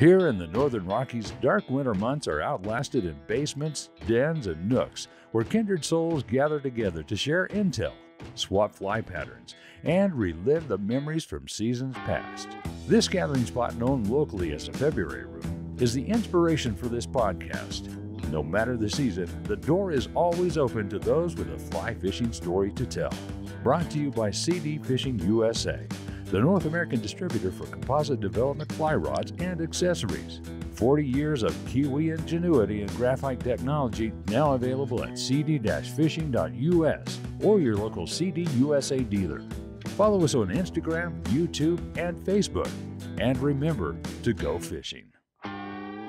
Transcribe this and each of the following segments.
Here in the Northern Rockies, dark winter months are outlasted in basements, dens, and nooks where kindred souls gather together to share intel, swap fly patterns, and relive the memories from seasons past. This gathering spot, known locally as the February Room, is the inspiration for this podcast. No matter the season, the door is always open to those with a fly fishing story to tell. Brought to you by CD Fishing USA, the North American distributor for composite development fly rods and accessories. 40 years of Kiwi ingenuity and graphite technology now available at cd-fishing.us or your local CD USA dealer. Follow us on Instagram, YouTube, and Facebook. And remember to go fishing.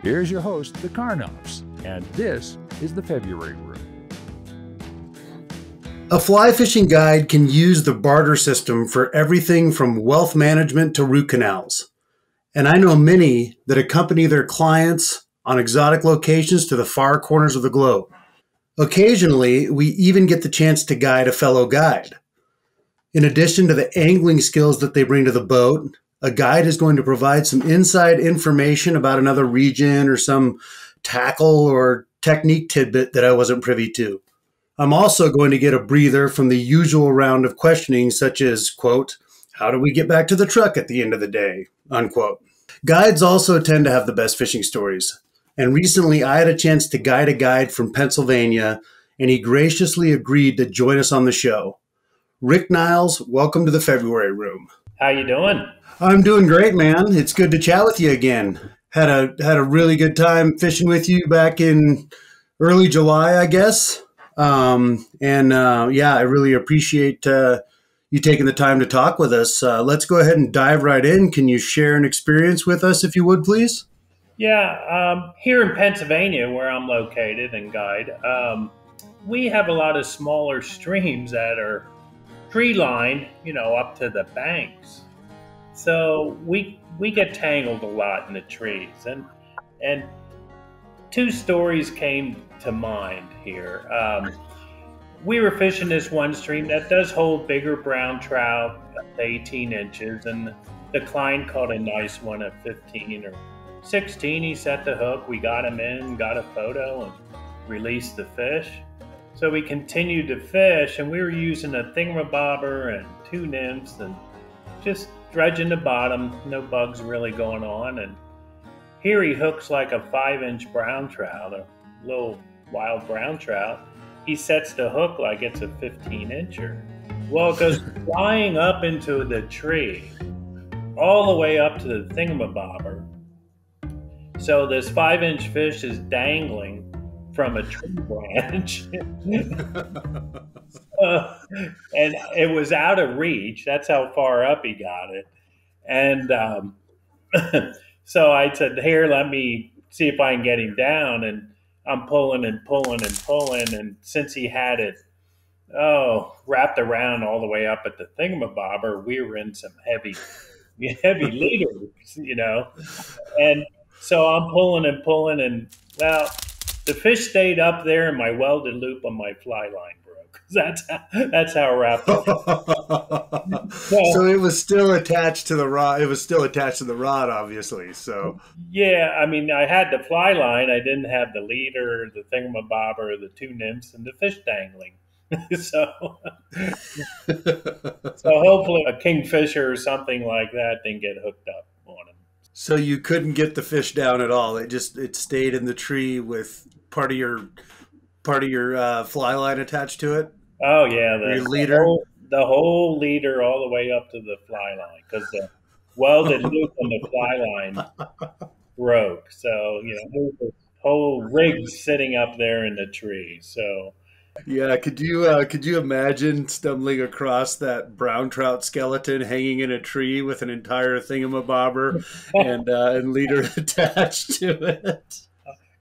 Here's your host, the Karnoffs, and this is the February Room. A fly fishing guide can use the barter system for everything from wealth management to root canals. And I know many that accompany their clients on exotic locations to the far corners of the globe. Occasionally, we even get the chance to guide a fellow guide. In addition to the angling skills that they bring to the boat, a guide is going to provide some inside information about another region or some tackle or technique tidbit that I wasn't privy to. I'm also going to get a breather from the usual round of questioning, such as, quote, how do we get back to the truck at the end of the day? Unquote. Guides also tend to have the best fishing stories. And recently I had a chance to guide a guide from Pennsylvania, and he graciously agreed to join us on the show. Rick Nyles, welcome to the February room. How you doing? I'm doing great, man. It's good to chat with you again. Had a had a really good time fishing with you back in early July, I guess. Um, and uh, yeah, I really appreciate uh, you taking the time to talk with us. Uh, let's go ahead and dive right in. Can you share an experience with us, if you would, please? Yeah, um, here in Pennsylvania, where I'm located and guide, um, we have a lot of smaller streams that are tree lined, you know, up to the banks. So we we get tangled a lot in the trees, and and two stories came to mind here. Um, we were fishing this one stream that does hold bigger brown trout, 18 inches, and the client caught a nice one at 15 or 16. He set the hook. We got him in, got a photo, and released the fish. So we continued to fish, and we were using a thingamabobber and two nymphs, and just dredging the bottom, no bugs really going on. And here he hooks like a five inch brown trout, a little wild brown trout. He sets the hook like it's a 15 incher. Well, it goes flying up into the tree, all the way up to the thingamabobber. So this five inch fish is dangling from a tree branch. uh, and it was out of reach. That's how far up he got it. And um, so I said, Here, let me see if I can get him down. And I'm pulling and pulling and pulling. And since he had it, oh, wrapped around all the way up at the thingamabobber, we were in some heavy, heavy leaders, you know. And so I'm pulling and pulling. And well, the fish stayed up there, in my welded loop on my fly line. That's how, that's how wrapped. so, so it was still attached to the rod. It was still attached to the rod, obviously. So yeah, I mean, I had the fly line. I didn't have the leader, the thingamabobber, the two nymphs, and the fish dangling. so, so hopefully a kingfisher or something like that didn't get hooked up. On him. So you couldn't get the fish down at all. It just it stayed in the tree with part of your part of your uh, fly line attached to it. Oh yeah, the leader, the whole, the whole, leader all the way up to the fly line because the welded loop on the fly line broke. So you know the whole rig sitting up there in the tree. So yeah, could you uh, could you imagine stumbling across that brown trout skeleton hanging in a tree with an entire thingamabobber and uh, and leader attached to it?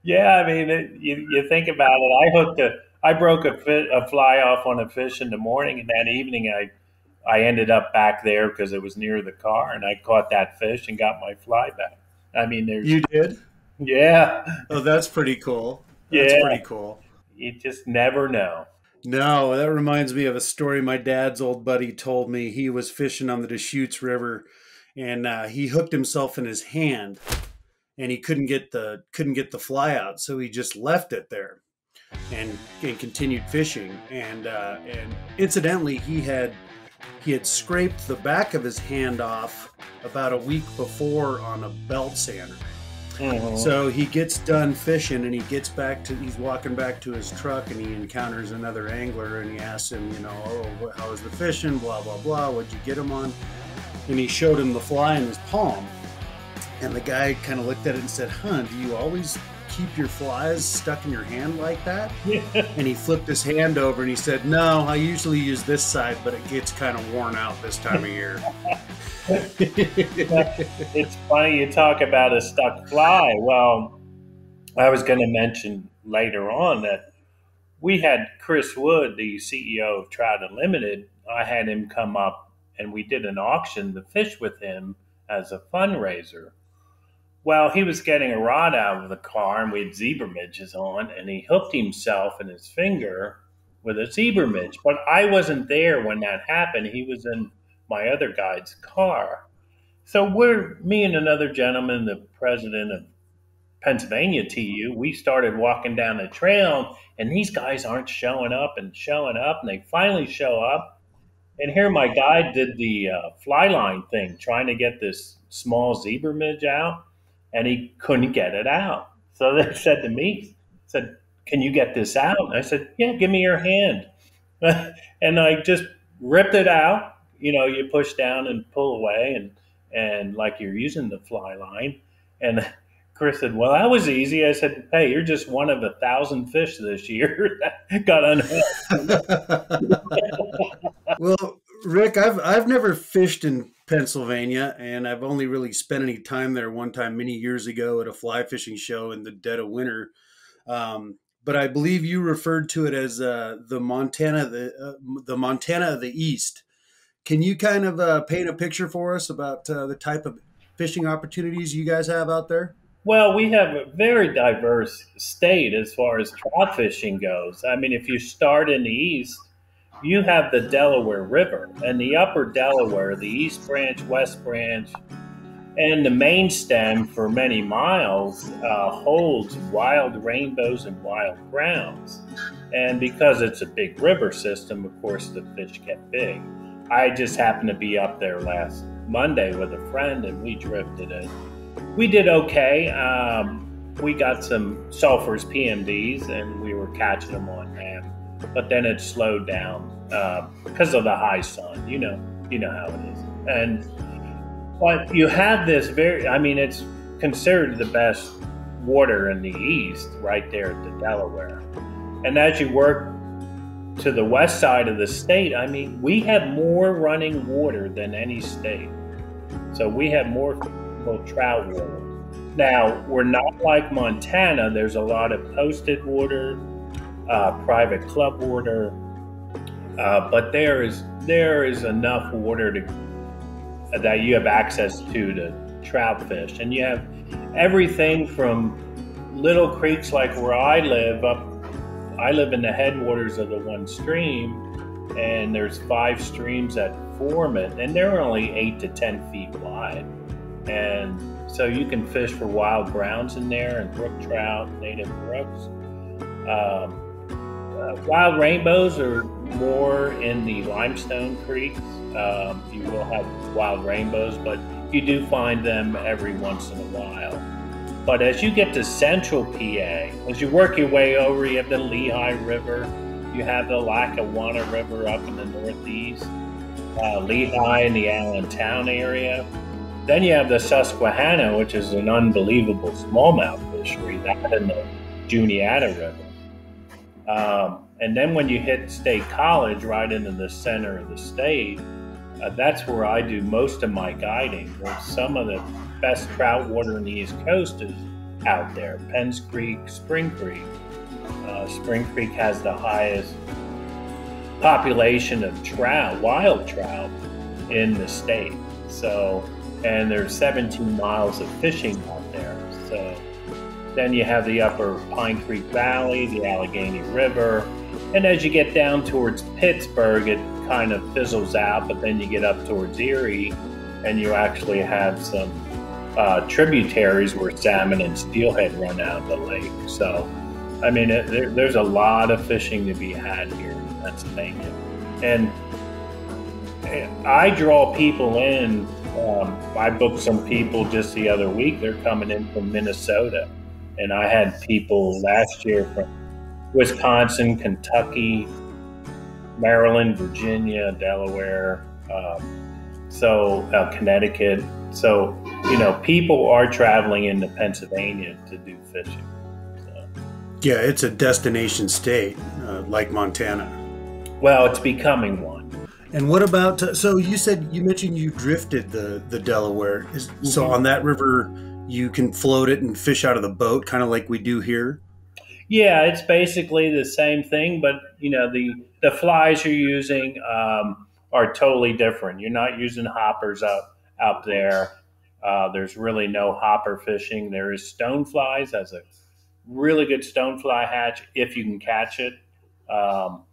Yeah, I mean, it, you you think about it. I hooked a, I broke a, fit, a fly off on a fish in the morning, and that evening I I ended up back there because it was near the car, and I caught that fish and got my fly back. I mean, there's you did, yeah. Oh, that's pretty cool. That's yeah. pretty cool you just never know. No, that reminds me of a story my dad's old buddy told me. He was fishing on the Deschutes River and uh, he hooked himself in his hand and he couldn't get the couldn't get the fly out, so he just left it there and, and continued fishing. And uh, and incidentally, he had he had scraped the back of his hand off about a week before on a belt sander. Mm-hmm. So he gets done fishing and he gets back to he's walking back to his truck and he encounters another angler and he asks him, you know, oh, how was the fishing? Blah blah blah. What'd you get him on? And he showed him the fly in his palm. And the guy kind of looked at it and said, "Huh? Do you always keep your flies stuck in your hand like that? Yeah. And he flipped his hand over and he said, No, I usually use this side, but it gets kind of worn out this time of year. it's funny you talk about a stuck fly. Well, I was going to mention later on that we had Chris Wood, the CEO of Trout Unlimited. I had him come up and we did an auction to fish with him as a fundraiser. Well, he was getting a rod out of the car, and we had zebra midges on, and he hooked himself in his finger with a zebra midge. But I wasn't there when that happened. He was in my other guide's car. So we're me and another gentleman, the president of Pennsylvania TU, we started walking down the trail, and these guys aren't showing up and showing up, and they finally show up. And here my guide did the uh, fly line thing, trying to get this small zebra midge out and he couldn't get it out. So they said to me, said, "Can you get this out?" And I said, "Yeah, give me your hand." and I just ripped it out. You know, you push down and pull away, and and like you're using the fly line. And Chris said, "Well, that was easy." I said, "Hey, you're just one of a thousand fish this year that got unhooked." well, Rick, I've I've never fished in Pennsylvania, and I've only really spent any time there one time many years ago at a fly fishing show in the dead of winter. Um, but I believe you referred to it as uh, the Montana the uh, the Montana of the East. Can you kind of uh, paint a picture for us about uh, the type of fishing opportunities you guys have out there? Well, we have a very diverse state as far as trout fishing goes. I mean, if you start in the east you have the Delaware River and the upper Delaware, the East Branch, West Branch, and the main stem for many miles uh, holds wild rainbows and wild browns. And because it's a big river system, of course, the fish get big. I just happened to be up there last Monday with a friend and we drifted it. We did okay. Um, we got some sulfurs, PMDs, and we were catching them on but then it slowed down uh, because of the high sun. You know, you know how it is. And but you have this very. I mean, it's considered the best water in the east, right there at the Delaware. And as you work to the west side of the state, I mean, we have more running water than any state. So we have more trout water. Now, we're not like Montana. There's a lot of posted water uh, private club water, uh, but there is there is enough water to that you have access to to trout fish, and you have everything from little creeks like where I live up. I live in the headwaters of the one stream, and there's five streams that form it, and they're only eight to ten feet wide, and so you can fish for wild browns in there and brook trout, native brooks. Um, uh, wild rainbows are more in the limestone creeks. Um, you will have wild rainbows, but you do find them every once in a while. But as you get to central PA, as you work your way over, you have the Lehigh River, you have the Lackawanna River up in the northeast, uh, Lehigh in the Allentown area. Then you have the Susquehanna, which is an unbelievable smallmouth fishery, that in the Juniata River. Um, and then when you hit State College, right into the center of the state, uh, that's where I do most of my guiding. some of the best trout water in the East Coast is out there. Penns Creek, Spring Creek. Uh, Spring Creek has the highest population of trout, wild trout, in the state. So, and there's 17 miles of fishing out there. So, then you have the upper Pine Creek Valley, the Allegheny River. And as you get down towards Pittsburgh, it kind of fizzles out, but then you get up towards Erie and you actually have some uh, tributaries where salmon and steelhead run out of the lake. So, I mean, it, there, there's a lot of fishing to be had here in Pennsylvania. And I draw people in. Um, I booked some people just the other week. They're coming in from Minnesota. And I had people last year from Wisconsin, Kentucky, Maryland, Virginia, Delaware, um, so uh, Connecticut. So, you know, people are traveling into Pennsylvania to do fishing. So. Yeah, it's a destination state uh, like Montana. Well, it's becoming one. And what about? So you said you mentioned you drifted the the Delaware. Is, mm-hmm. So on that river, you can float it and fish out of the boat, kind of like we do here. Yeah, it's basically the same thing, but you know the the flies you're using um, are totally different. You're not using hoppers out out there. Uh, there's really no hopper fishing. There is stone flies as a really good stonefly hatch if you can catch it. Um,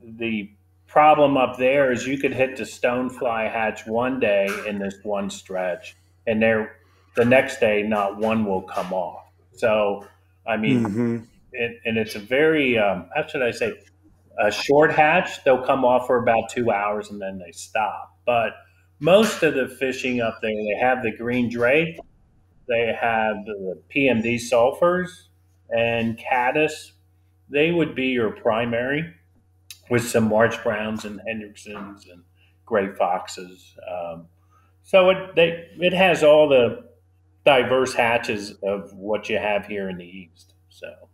the problem up there is you could hit the stonefly hatch one day in this one stretch, and there the next day not one will come off. So I mean, mm-hmm. it, and it's a very um, how should I say a short hatch. They'll come off for about two hours and then they stop. But most of the fishing up there, they have the green drake, they have the PMD sulfurs, and caddis. They would be your primary with some March Browns and Hendricksons and gray foxes. Um, so it they, it has all the diverse hatches of what you have here in the east. So.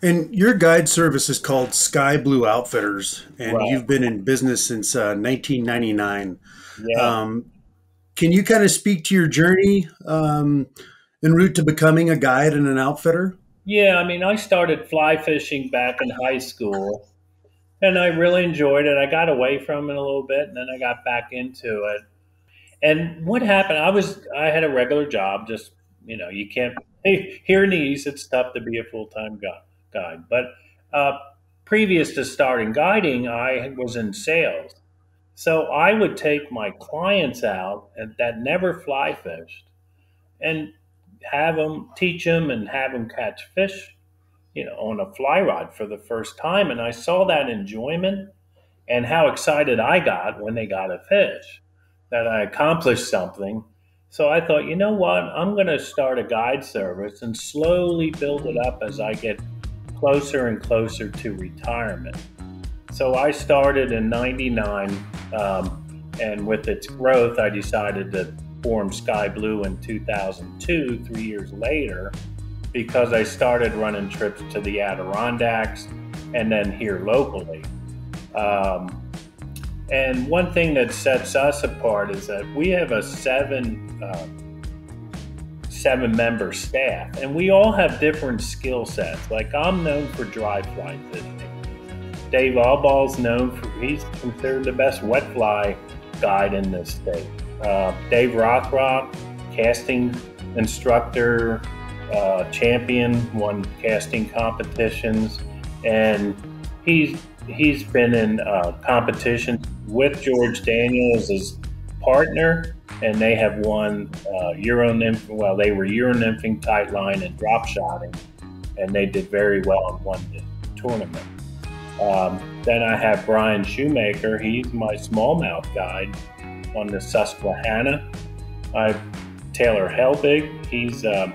And your guide service is called Sky Blue Outfitters, and right. you've been in business since uh, 1999. Yeah. Um, can you kind of speak to your journey um, en route to becoming a guide and an outfitter? Yeah, I mean, I started fly fishing back in high school, and I really enjoyed it. I got away from it a little bit, and then I got back into it. And what happened? I was I had a regular job. Just you know, you can't here in the east. It's tough to be a full time guide. But uh, previous to starting guiding, I was in sales. So I would take my clients out that never fly fished, and have them teach them and have them catch fish, you know, on a fly rod for the first time. And I saw that enjoyment and how excited I got when they got a fish that I accomplished something. So I thought, you know what? I'm going to start a guide service and slowly build it up as I get closer and closer to retirement. So I started in 99, um, and with its growth, I decided to form Sky Blue in 2002, three years later, because I started running trips to the Adirondacks and then here locally. Um, and one thing that sets us apart is that we have a seven uh, seven member staff, and we all have different skill sets. Like I'm known for dry fly fishing. Dave Allbaugh's known for he's considered the best wet fly guide in this state. Uh, Dave Rothrock, casting instructor, uh, champion, won casting competitions, and he's he's been in uh, competitions with George Daniels as partner, and they have won uh, Euro nymph. Well, they were Euro nymphing, tight line, and drop shotting, and they did very well and won the tournament. Um, then I have Brian Shoemaker. He's my smallmouth guide on the Susquehanna. I have Taylor Helbig. He's uh,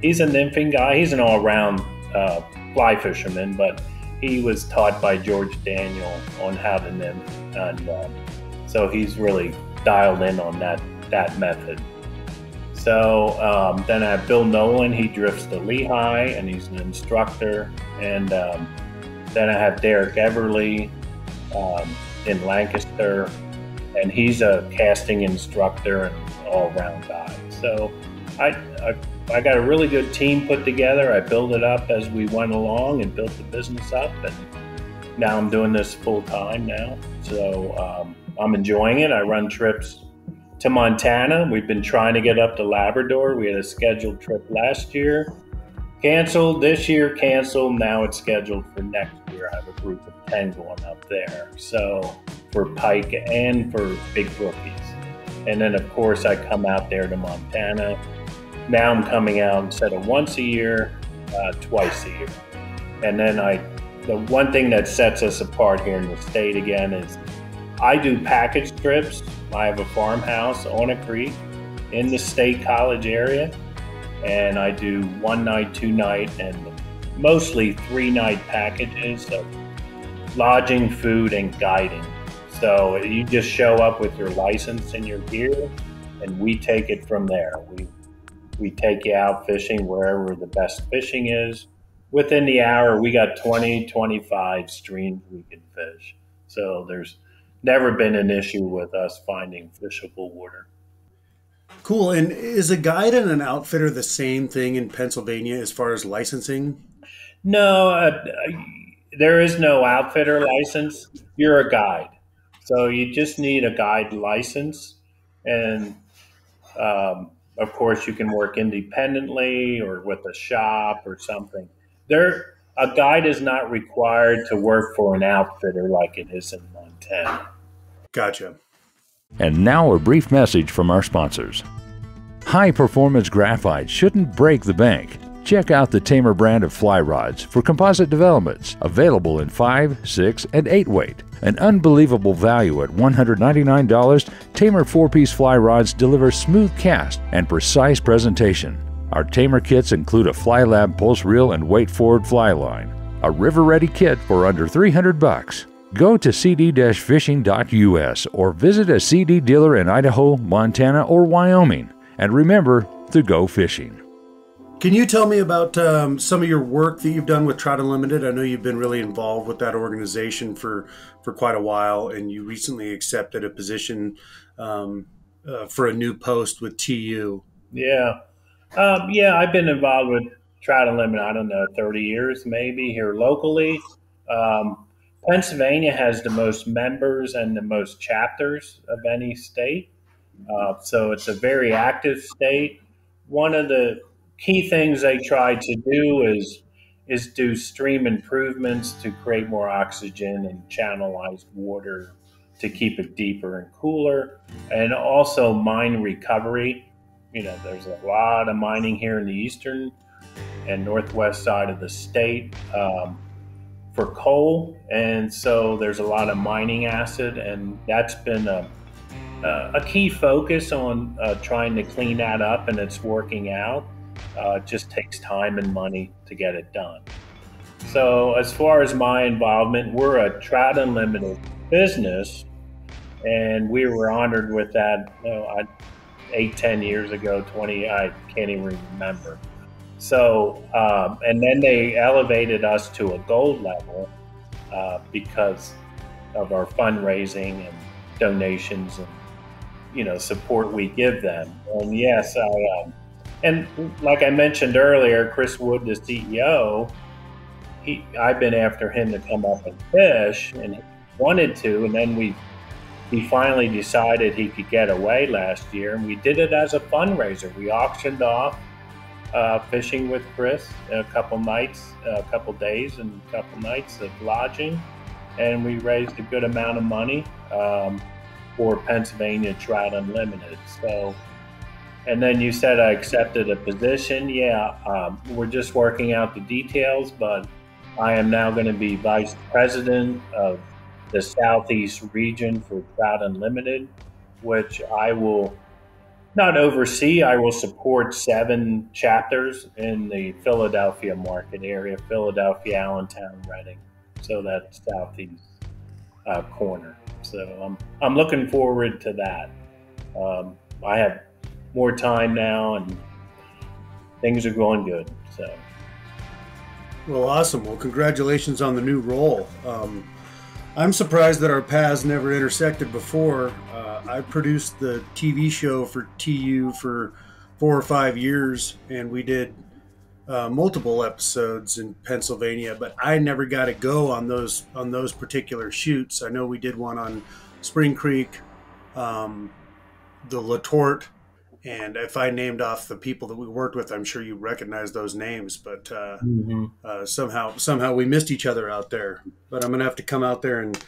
he's a nymphing guy. He's an all-around uh, fly fisherman, but he was taught by George Daniel on how to nymph, and um, so he's really dialed in on that that method. So um, then I have Bill Nolan. He drifts to Lehigh, and he's an instructor. And um, then I have Derek Everly um, in Lancaster, and he's a casting instructor and all-around guy. So I, I I got a really good team put together. I built it up as we went along and built the business up, and now I'm doing this full time now. So um, I'm enjoying it. I run trips to Montana. We've been trying to get up to Labrador. We had a scheduled trip last year, canceled this year, canceled. Now it's scheduled for next year. I have a group of ten going up there. So for pike and for big brookies. And then, of course, I come out there to Montana. Now I'm coming out instead of once a year, uh, twice a year. And then I, the one thing that sets us apart here in the state again is I do package trips. I have a farmhouse on a creek in the state college area, and I do one night, two night, and mostly three night packages of lodging, food, and guiding. So you just show up with your license and your gear, and we take it from there. We we take you out fishing wherever the best fishing is. Within the hour, we got 20, 25 streams we can fish. So there's never been an issue with us finding fishable water. Cool. And is a guide and an outfitter the same thing in Pennsylvania as far as licensing? No, uh, there is no outfitter license. You're a guide. So you just need a guide license. And um, of course, you can work independently or with a shop or something. There, a guide is not required to work for an outfitter like it is in Montana. Gotcha. And now a brief message from our sponsors. High performance graphite shouldn't break the bank. Check out the Tamer brand of fly rods for composite developments, available in 5, 6, and 8 weight. An unbelievable value at $199, Tamer 4 piece fly rods deliver smooth cast and precise presentation. Our Tamer kits include a Fly Lab pulse reel and weight forward fly line. A river ready kit for under 300 bucks. Go to cd-fishing.us or visit a CD dealer in Idaho, Montana, or Wyoming. And remember to go fishing. Can you tell me about um, some of your work that you've done with Trout Unlimited? I know you've been really involved with that organization for, for quite a while, and you recently accepted a position um, uh, for a new post with TU. Yeah. Um, yeah, I've been involved with Trout Unlimited, I don't know, 30 years maybe here locally. Um, Pennsylvania has the most members and the most chapters of any state. Uh, so it's a very active state. One of the key things they try to do is is do stream improvements to create more oxygen and channelized water to keep it deeper and cooler, and also mine recovery. You know, there's a lot of mining here in the eastern and northwest side of the state. Um, for coal, and so there's a lot of mining acid, and that's been a, a key focus on uh, trying to clean that up, and it's working out. Uh, it just takes time and money to get it done. So, as far as my involvement, we're a Trout Unlimited business, and we were honored with that you know, eight, ten years ago, 20, I can't even remember. So, um, and then they elevated us to a gold level uh, because of our fundraising and donations and you know support we give them. And yes, I um, and like I mentioned earlier, Chris Wood, the CEO, he I've been after him to come up and fish, and he wanted to, and then we he finally decided he could get away last year, and we did it as a fundraiser. We auctioned off uh, fishing with Chris a couple nights, a couple days, and a couple nights of lodging, and we raised a good amount of money um, for Pennsylvania Trout Unlimited. So, and then you said I accepted a position. Yeah, um, we're just working out the details, but I am now going to be vice president of the Southeast region for Trout Unlimited, which I will not oversee. I will support seven chapters in the Philadelphia market area, Philadelphia, Allentown, Reading. So that southeast uh, corner. So I'm I'm looking forward to that. Um, I have more time now, and things are going good. So. Well, awesome. Well, congratulations on the new role. Um, I'm surprised that our paths never intersected before. Uh, I produced the TV show for TU for four or five years, and we did uh, multiple episodes in Pennsylvania. But I never got to go on those on those particular shoots. I know we did one on Spring Creek, um, the Letort, and if I named off the people that we worked with, I'm sure you recognize those names. But uh, mm-hmm. uh, somehow, somehow we missed each other out there. But I'm gonna have to come out there and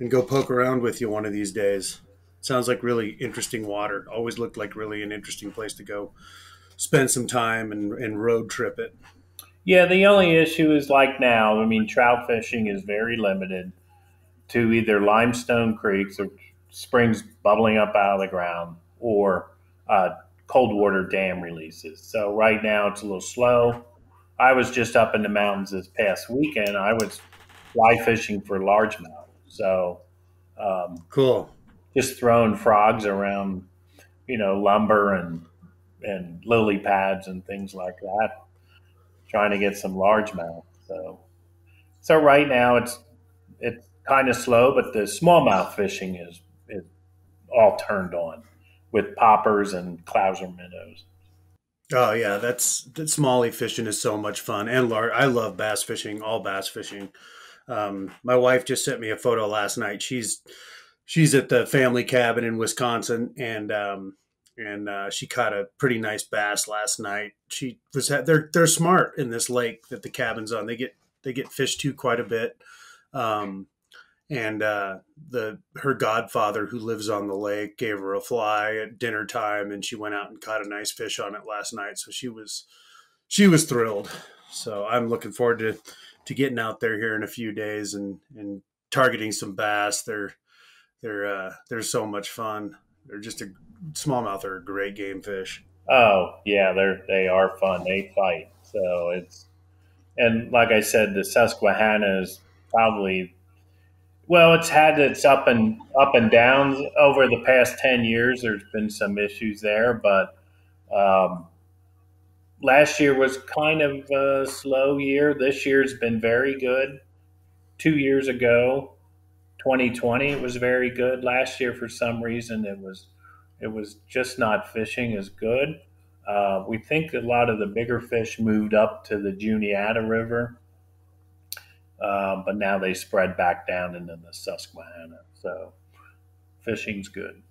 and go poke around with you one of these days. sounds like really interesting water. Always looked like really an interesting place to go spend some time and, and road trip it. Yeah, the only issue is like now, I mean, trout fishing is very limited to either limestone creeks or springs bubbling up out of the ground or uh, cold water dam releases. So right now it's a little slow. I was just up in the mountains this past weekend. I was fly fishing for largemouth. So um, cool. Just throwing frogs around, you know, lumber and and lily pads and things like that, trying to get some largemouth. So, so right now it's it's kind of slow, but the smallmouth fishing is is all turned on with poppers and clouser minnows. Oh yeah, that's that smallie fishing is so much fun and large. I love bass fishing, all bass fishing. Um, my wife just sent me a photo last night. She's she's at the family cabin in Wisconsin, and um, and uh, she caught a pretty nice bass last night. She was they're they're smart in this lake that the cabin's on. They get they get fished to quite a bit. Um, and uh, the her godfather who lives on the lake gave her a fly at dinner time, and she went out and caught a nice fish on it last night. So she was she was thrilled. So I'm looking forward to to getting out there here in a few days and and targeting some bass. They're they're uh, they're so much fun. They're just a smallmouth are a great game fish. Oh yeah, they're they are fun. They fight. So it's and like I said, the Susquehanna is probably well, it's had its up and up and downs over the past ten years. There's been some issues there, but um, last year was kind of a slow year. This year's been very good. Two years ago, 2020, it was very good. Last year, for some reason, it was it was just not fishing as good. Uh, we think a lot of the bigger fish moved up to the Juniata River, uh, but now they spread back down into the Susquehanna. So fishing's good.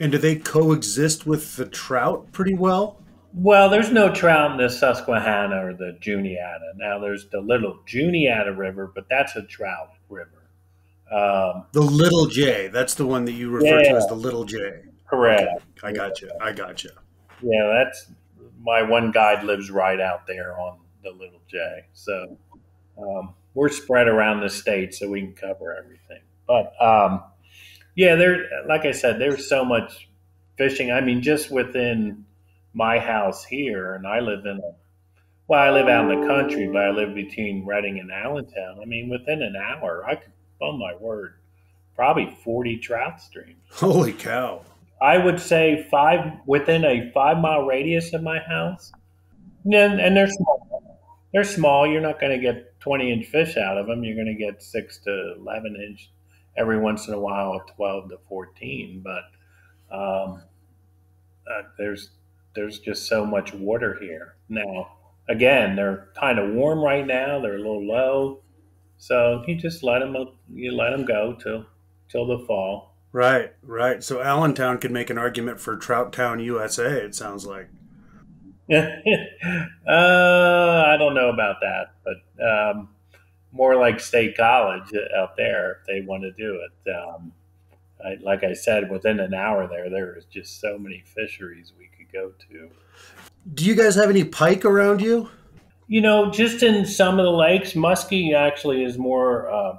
And do they coexist with the trout pretty well? Well, there's no trout in the Susquehanna or the Juniata. Now there's the little Juniata River, but that's a trout river. Um, the Little J, that's the one that you refer yeah, to as the Little J. Correct. I got you. I got you. Yeah, that's my one guide lives right out there on the Little J. So um, we're spread around the state, so we can cover everything. But um, yeah, there, like I said, there's so much fishing. I mean, just within my house here, and I live in a well, I live out in the country, but I live between Reading and Allentown. I mean, within an hour, I could, oh my word, probably 40 trout streams. Holy cow. I would say five within a five mile radius of my house. And, and they're small. They're small. You're not going to get 20 inch fish out of them. You're going to get six to 11 inch every once in a while, 12 to 14. But um, uh, there's there's just so much water here now. Again, they're kind of warm right now. They're a little low, so you just let them you let them go till till the fall. Right, right. So Allentown could make an argument for Trout Town, USA. It sounds like. uh, I don't know about that, but um, more like State College out there if they want to do it. Um, I, like I said, within an hour there, there is just so many fisheries we could go to. Do you guys have any pike around you? You know, just in some of the lakes, muskie actually is more uh,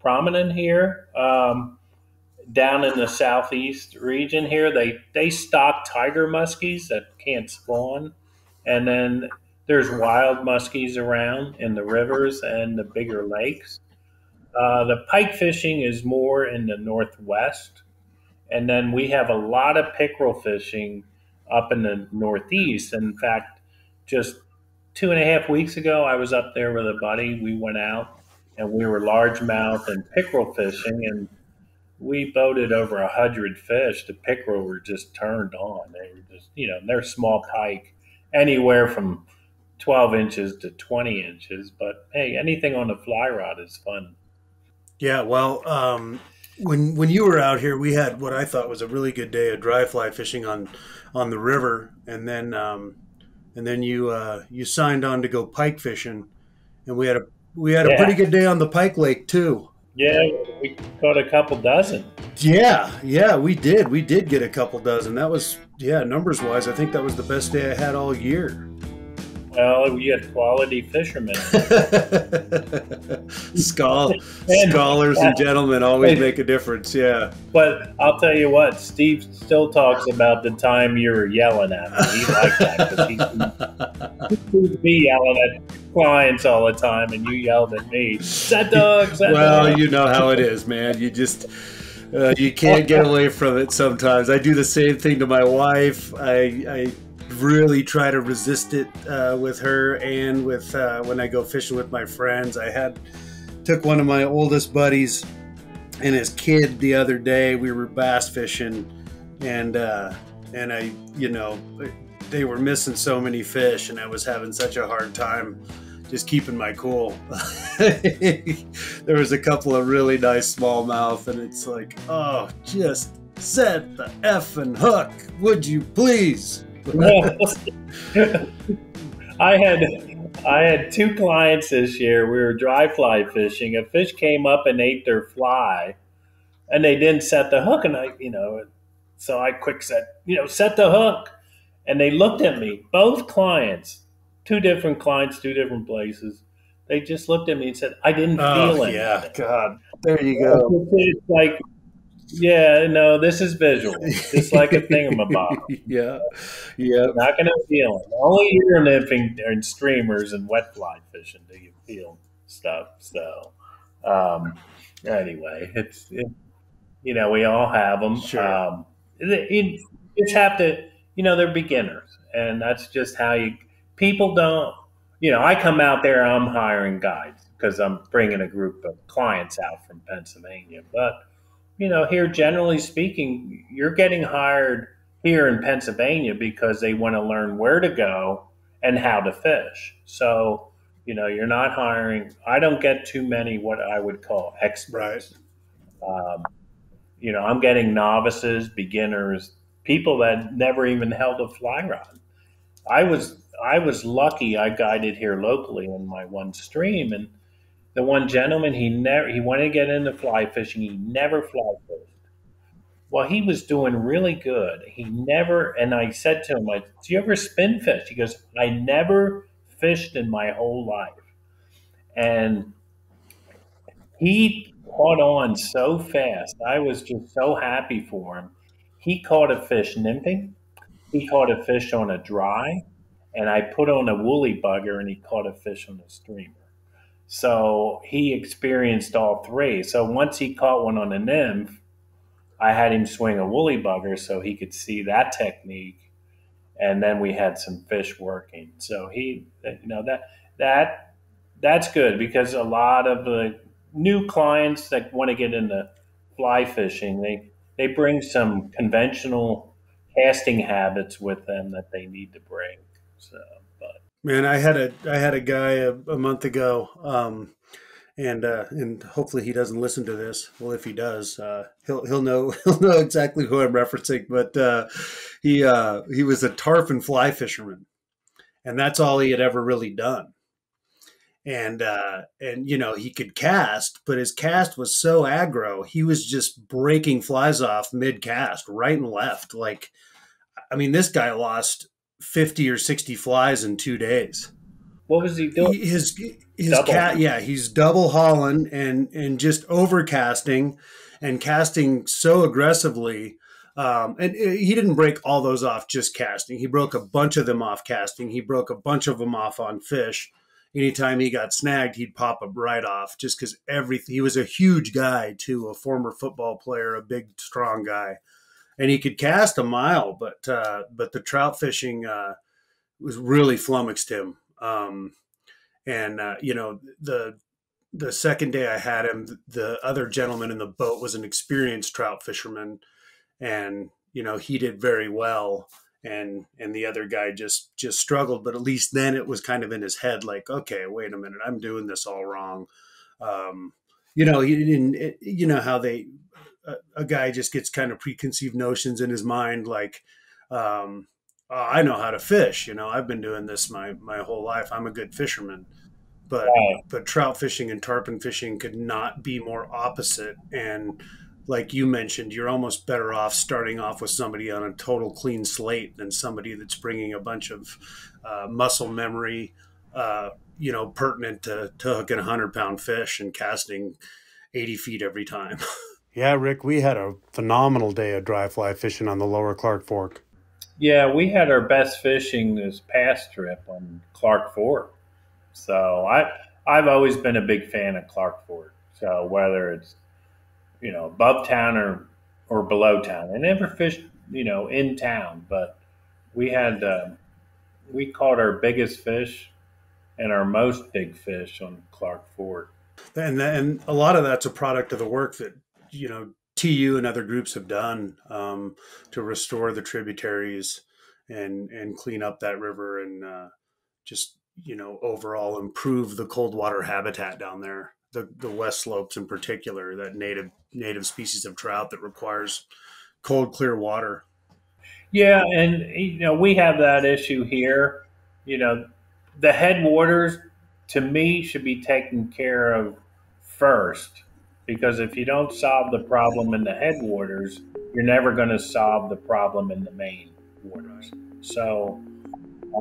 prominent here. Um, down in the southeast region here, they they stock tiger muskies that can't spawn, and then there's wild muskies around in the rivers and the bigger lakes. Uh, the pike fishing is more in the northwest, and then we have a lot of pickerel fishing up in the northeast. In fact, just two and a half weeks ago, I was up there with a buddy. We went out and we were largemouth and pickerel fishing, and we boated over a hundred fish. The pickerel were just turned on. They were just, you know, they're small pike, anywhere from 12 inches to 20 inches. But hey, anything on a fly rod is fun. Yeah, well, um, when when you were out here, we had what I thought was a really good day of dry fly fishing on on the river, and then um, and then you uh, you signed on to go pike fishing, and we had a we had a yeah. pretty good day on the Pike Lake too. Yeah, we caught a couple dozen. Yeah, yeah, we did. We did get a couple dozen. That was, yeah, numbers wise, I think that was the best day I had all year. Well, we had quality fishermen. Schol- scholars and gentlemen always make a difference. Yeah. But I'll tell you what, Steve still talks about the time you were yelling at me. He liked that because he'd be yelling at clients all the time, and you yelled at me. Set dogs. well, dog. you know how it is, man. You just. Uh, you can't get away from it sometimes. I do the same thing to my wife. I, I really try to resist it uh, with her and with uh, when I go fishing with my friends. I had took one of my oldest buddies and his kid the other day. We were bass fishing, and uh, and I, you know, they were missing so many fish, and I was having such a hard time just keeping my cool. there was a couple of really nice smallmouth, and it's like, oh, just set the effing hook, would you please? I had I had two clients this year. We were dry fly fishing. A fish came up and ate their fly, and they didn't set the hook. And I, you know, so I quick set, you know, set the hook. And they looked at me. Both clients, two different clients, two different places. They just looked at me and said, "I didn't oh, feel it." Yeah, God, there you go. It's like yeah, no, this is visual. It's like a thingamabob. yeah, yeah. Not going to feel it. Only you're living in streamers and wet fly fishing do you feel stuff. So, um, anyway, it's it, you know we all have them. Sure. Um, you just have to, you know, they're beginners, and that's just how you. People don't. You know, I come out there. I'm hiring guides because I'm bringing a group of clients out from Pennsylvania, but you know, here generally speaking, you're getting hired here in Pennsylvania because they want to learn where to go and how to fish. So, you know, you're not hiring. I don't get too many what I would call experts. Right. Um, you know, I'm getting novices, beginners, people that never even held a fly rod. I was I was lucky. I guided here locally in my one stream, and the one gentleman he never he wanted to get into fly fishing. He never fly fished. Well, he was doing really good. He never and I said to him, "Do you ever spin fish?" He goes, "I never fished in my whole life," and he caught on so fast. I was just so happy for him. He caught a fish nymphing. He caught a fish on a dry, and I put on a woolly bugger, and he caught a fish on a streamer. So he experienced all three. So once he caught one on a nymph, I had him swing a woolly bugger so he could see that technique. And then we had some fish working. So he, you know, that, that, that's good because a lot of the new clients that want to get into fly fishing, they, they bring some conventional casting habits with them that they need to bring. So. Man, I had a I had a guy a, a month ago, um, and uh, and hopefully he doesn't listen to this. Well, if he does, uh, he'll he'll know he'll know exactly who I'm referencing. But uh, he uh, he was a tarpon fly fisherman, and that's all he had ever really done. And uh, and you know he could cast, but his cast was so aggro, he was just breaking flies off mid cast, right and left. Like, I mean, this guy lost 50 or 60 flies in two days. What was he doing? His his double. cat, yeah, he's double hauling and and just overcasting and casting so aggressively. Um, and he didn't break all those off just casting. He broke a bunch of them off casting. He broke a bunch of them off on fish. Anytime he got snagged, he'd pop them right off just because everything. He was a huge guy too, a former football player, a big, strong guy and he could cast a mile, but uh, but the trout fishing uh, was really flummoxed him. Um, and uh, you know the the second day I had him, the other gentleman in the boat was an experienced trout fisherman, and you know he did very well, and and the other guy just just struggled. But at least then it was kind of in his head, like, okay, wait a minute, I'm doing this all wrong. Um, you know, he didn't. You know how they a, guy just gets kind of preconceived notions in his mind, like, um, oh, I know how to fish. You know, I've been doing this my my whole life. I'm a good fisherman. but Right. but trout fishing and tarpon fishing could not be more opposite. And like you mentioned, you're almost better off starting off with somebody on a total clean slate than somebody that's bringing a bunch of uh, muscle memory, uh, you know, pertinent to, to hooking a hundred pound fish and casting 80 feet every time. Yeah, Rick, we had a phenomenal day of dry fly fishing on the lower Clark Fork. Yeah, we had our best fishing this past trip on Clark Fork. So I I've always been a big fan of Clark Fork. So whether it's you know above town or or below town, I never fished you know in town, but we had uh, we caught our biggest fish and our most big fish on Clark Fork. And and a lot of that's a product of the work that you know TU and other groups have done um, to restore the tributaries and and clean up that river and uh, just you know overall improve the cold water habitat down there. The the west slopes in particular, that native native species of trout that requires cold clear water. Yeah, and you know we have that issue here. You know, the headwaters to me should be taken care of first because if you don't solve the problem in the headwaters, you're never going to solve the problem in the main waters. So,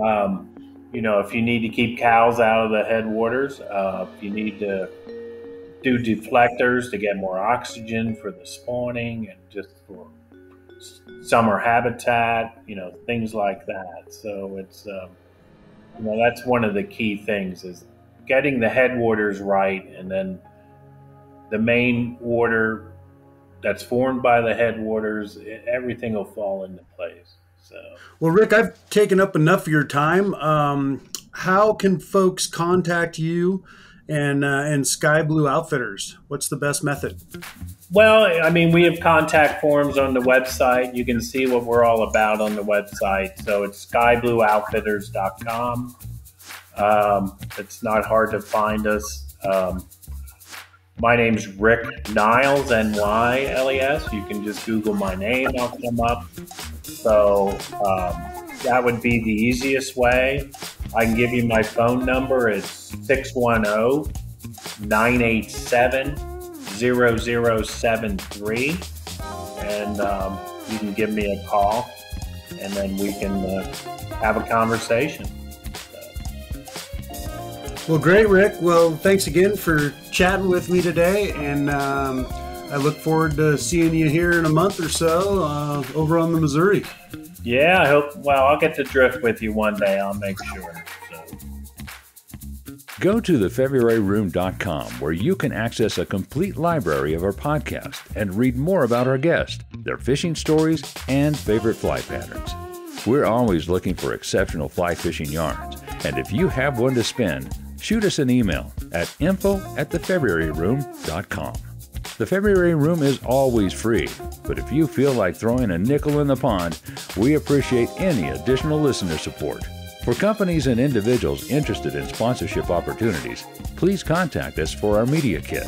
um, you know, if you need to keep cows out of the headwaters, uh, if you need to do deflectors to get more oxygen for the spawning and just for summer habitat, you know, things like that. So it's, um, you know, that's one of the key things is getting the headwaters right and then the main water that's formed by the headwaters, everything will fall into place. So, Well, Rick, I've taken up enough of your time. Um, how can folks contact you and uh, and Skyblue Outfitters? What's the best method? well, I mean, we have contact forms on the website. You can see what we're all about on the website. So it's skyblueoutfitters.com. Um, it's not hard to find us. Um, my name's Rick Nyles, N Y L E S. You can just Google my name, I'll come up. So um, that would be the easiest way. I can give you my phone number. It's 610 987 0073. And um, you can give me a call and then we can uh, have a conversation. Well, great, Rick. Well, thanks again for chatting with me today, and um, I look forward to seeing you here in a month or so uh, over on the Missouri. Yeah, I hope. Well, I'll get to drift with you one day. I'll make sure. So. Go to thefebruaryroom.com where you can access a complete library of our podcast and read more about our guests, their fishing stories, and favorite fly patterns. We're always looking for exceptional fly fishing yarns, and if you have one to spin, shoot us an email at info at thefebruaryroom.com. The February Room is always free, but if you feel like throwing a nickel in the pond, we appreciate any additional listener support. For companies and individuals interested in sponsorship opportunities, please contact us for our media kit.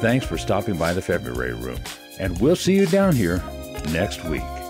Thanks for stopping by the February Room, and we'll see you down here next week.